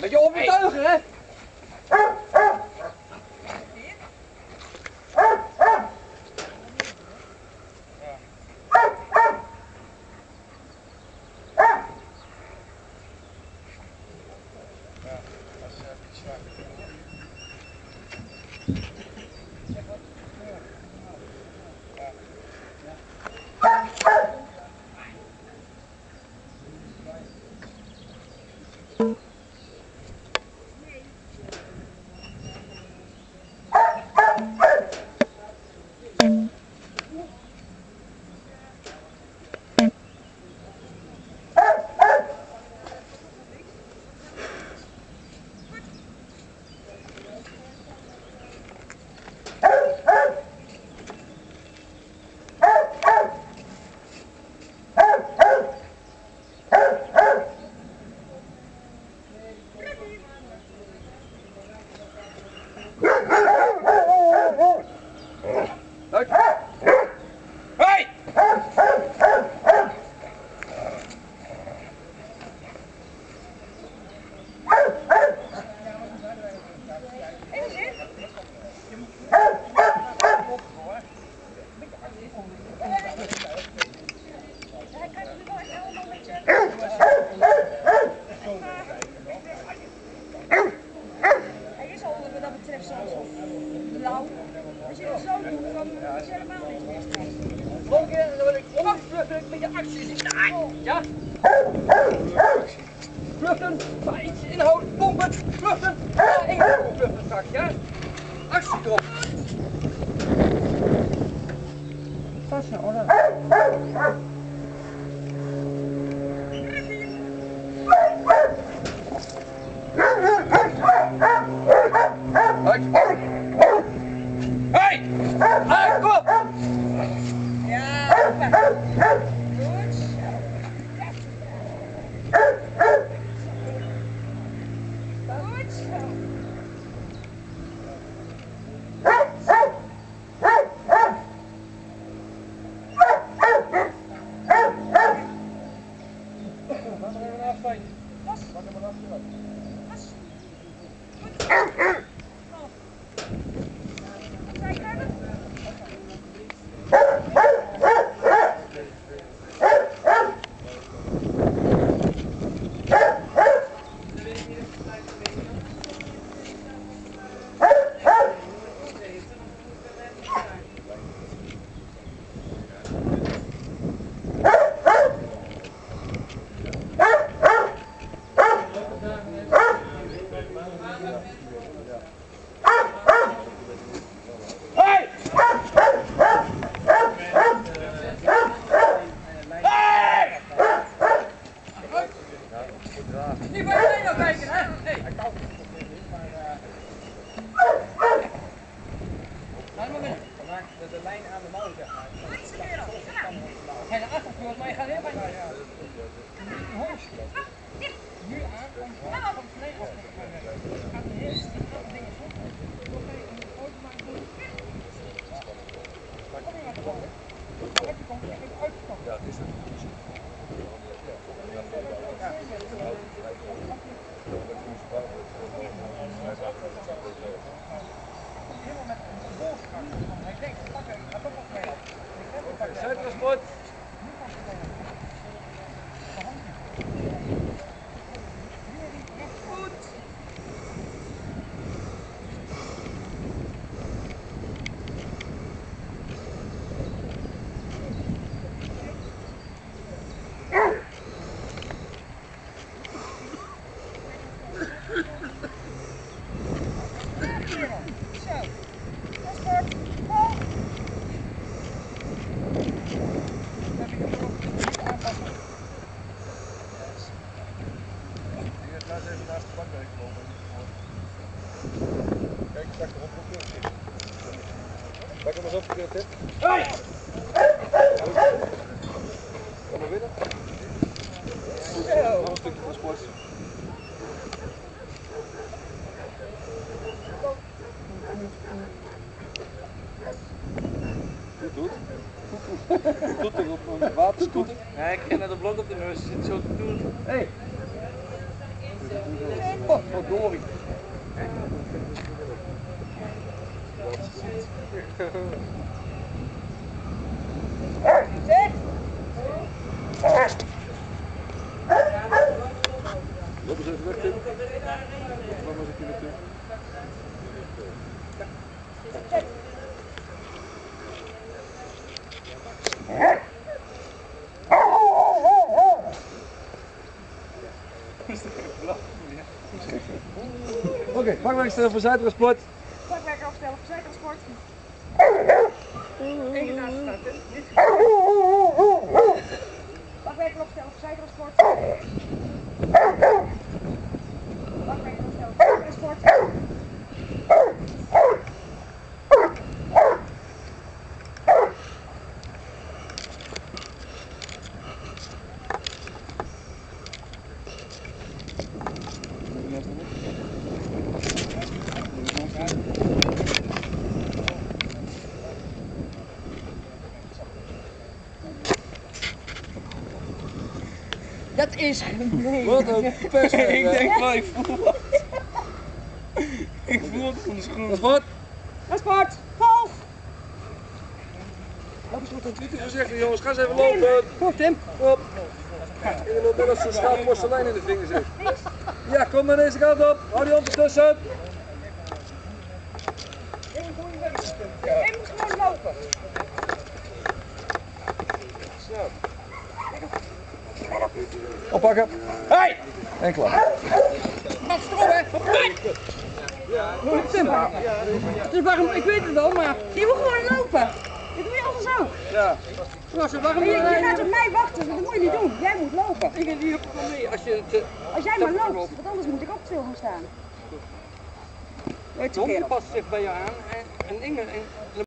Beetje overtuigen, hè? Dat al blauw. Als je het zo doet, dan is je helemaal niks meer. Volgende keer dan wil ik onafhankelijk met je actie zien. Ja? Vluchten, waar iets inhoudt, pompen, vluchten. Ja, één vluchten straks, ja? Fajnie. Masz? Mogę, bo nas nie de lijn aan de mouw, zeg maar. Hij naar achter vloert, maar je gaat heel bij Nu aankomt, komt nee af. Gaat een heel snel ding op. Dan ga je een foto maken. Kom je maar te komen. Dan heb je gewoon echt uitgekomen. Ja, het is Helemaal met een voorkracht. Hij denkt, pak hem, ga toch wat mee. Zuidersport. Zo. Transport. Vol. Dan heb je hem nog niet aanpassen. Laat even naast de bankwerk lopen. Kijk, pak erop op de zit. Pak hem eens op, Tip. Hey! Kom maar binnen. Nog een stukje transport. Goed doet. Doet er op een waterscooter. Nee, ik kreeg net een blok op de neus. Zit zo te doen. Hey! Oh, verdorie. Zit! Loop eens even weg, Tim. Kom maar eens een keer naartoe. Oké, pakwerkster voor Zuidtransport. Pakwerker afstellen voor zijtransport. Pakwerker opstellen voor zijtransport. Dat is... Nee. Wat een pest. ik denk wel, ik voel wat. ik voel het van de schoen. Transport. Transport! Golf! Niet te voorzichtig jongens, ga eens even lopen. Kom Tim. Op. Je loopt net als zo'n schaap porselein in de vinger zit. Ja, kom maar deze kant op. Hou die hond ertussen. Jij moet gewoon lopen. Oppakken. Hey! En klaar. Mag erop hè. Hoppakee. Tim. Het is warm, ik weet het wel, maar... Je moet gewoon lopen. Dit doe je altijd zo. Ja. Was het warm? Je, je gaat op mij wachten, dat moet je niet doen. Jij moet lopen. Ik heb hier wel mee. Als je het... Als jij maar loopt, want anders moet ik ook stil gaan staan. Hond past zich bij je aan en, en Inge... En,